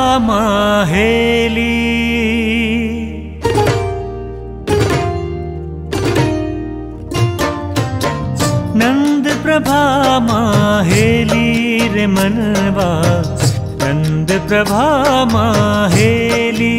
प्रभा माहेली नंद प्रभा माहेली रे मनवा। नंद प्रभा माहेली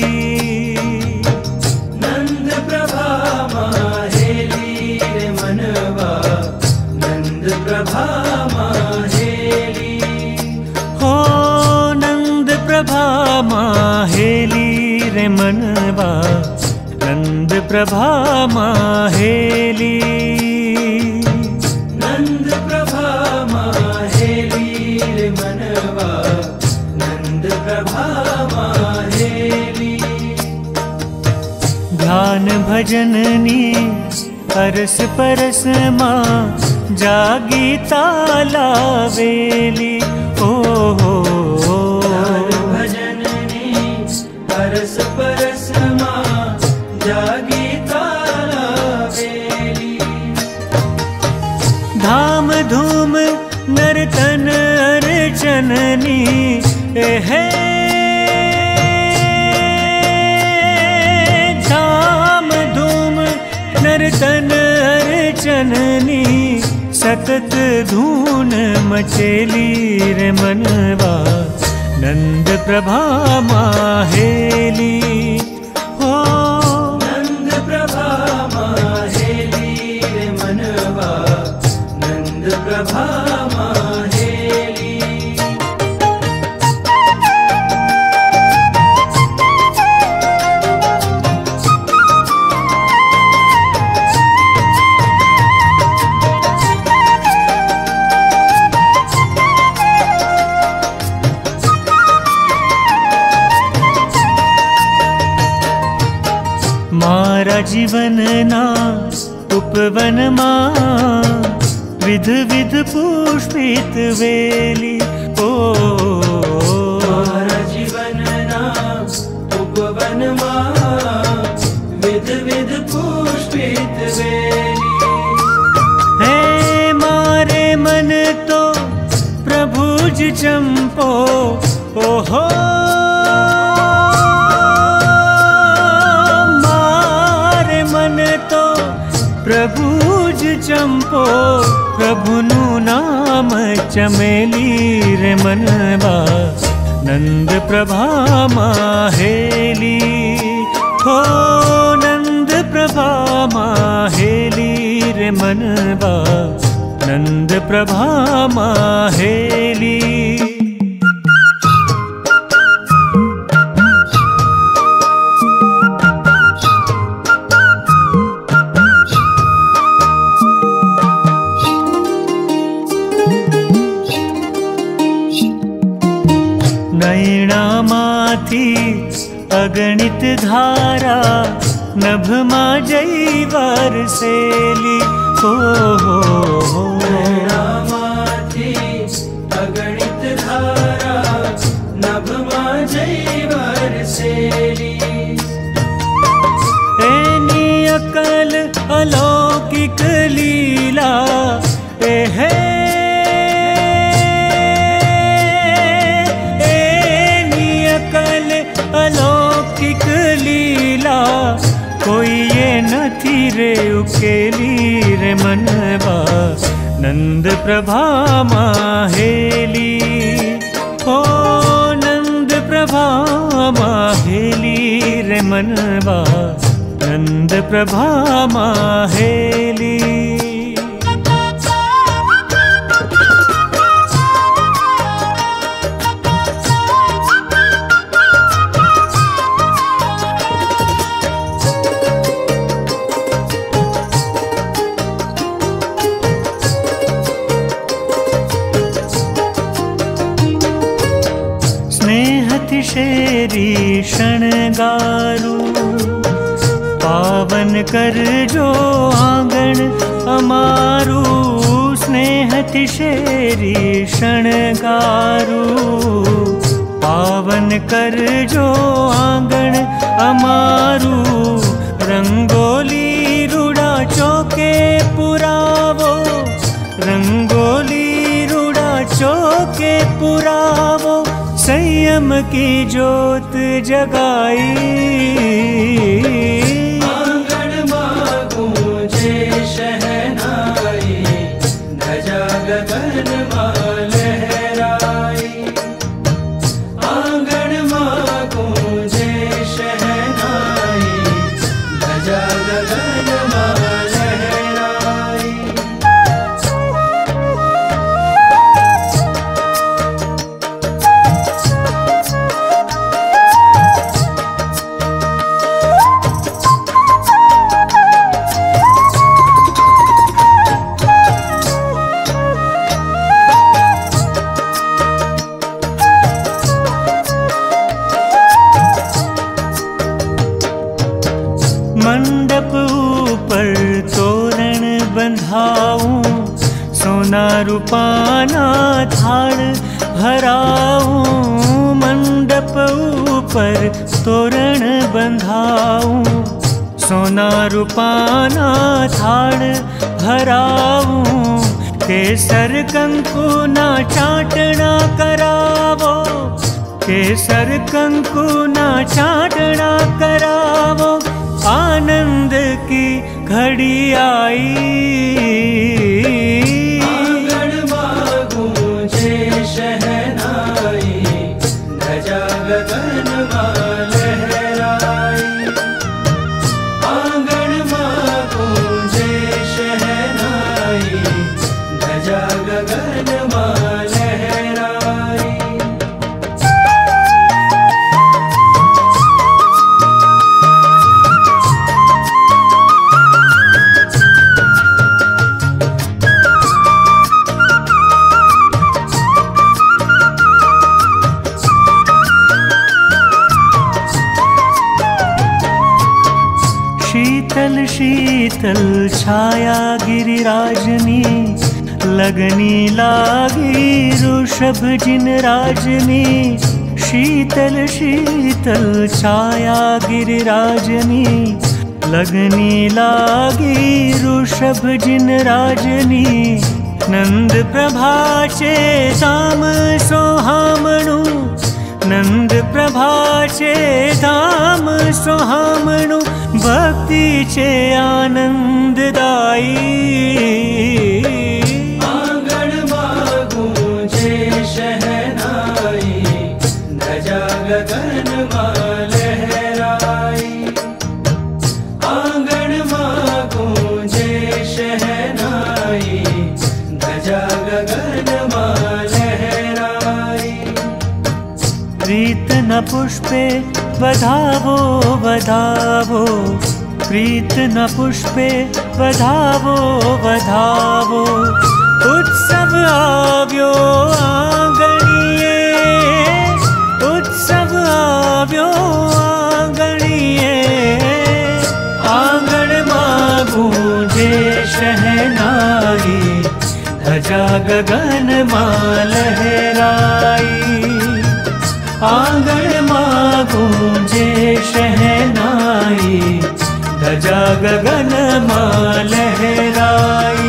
नंद प्रभा माहेली। नंद प्रभा मनवा। ध्यान भजननी परस परस माँ जागी तालावेली ओ हो नर्तन अर्चननी सतत धून मचेली रे मनवा नंद प्रभा माहेली। हो। नंद प्रभा माहेली रे मनवा नंद प्रभा जीवनना उपवनमा विध विध पुष्पित वेली ओ। मारा जीवन ना उपवन विध विध पुष्पित वेली। हे मारे मन तो प्रभुज चंपो ओहो प्रभुज चंपो प्रभुनु नाम चमेली रे मनवा। नंद प्रभा माहेली हो नंद प्रभा माहेली रे मनवा। नंद प्रभा अगणित धारा नभमा हो हो हो। नामाथी अगणित धारा नभमा एनी अकल अलौकिक रे उकेली रे मनवा नंद प्रभा माहेली। हो नंद प्रभा माहेली रे मनवा नंद प्रभा माहेली पावन कर जो आंगण अमारू स्नेहतिशेरी शणगारु। पावन कर जो आंगण अमारू, रंगोली रूड़ा चौके पुरावो। रंगोली रूड़ा चौके पुरावो, संयम की ज्योत जगाई। ऊपर तोरण बंधाऊं सोना रूपाना थाड़ भराऊं केसर कंकु ना चाटना करावो केसर कंकु ना चाटना करावो आनंद की घड़ी आई। आँगन जे शहनाई शीतल छाया गिरिराजनी लगनी लागी ऋषभ जिन राजनी शीतल शीतल छाया गिरिराजनी लगनी लागी ऋषभ जिन राजनी नंद प्रभाचे साम सोहामणु नंद प्रभाचे धाम सोहामणु भक्तीचे आनंददायी। आंगन गूंजे ध्वजा ध्वजा लहराई प्रीत न पुष्पे वधावो उत्सव आव्यो आंगणिये। उत्सव आव्यो आंगणिये। आंगण गूंजे शहनाई धजा गगन लहराई आंगण गूंजे शहनाई धजा गगन लहराई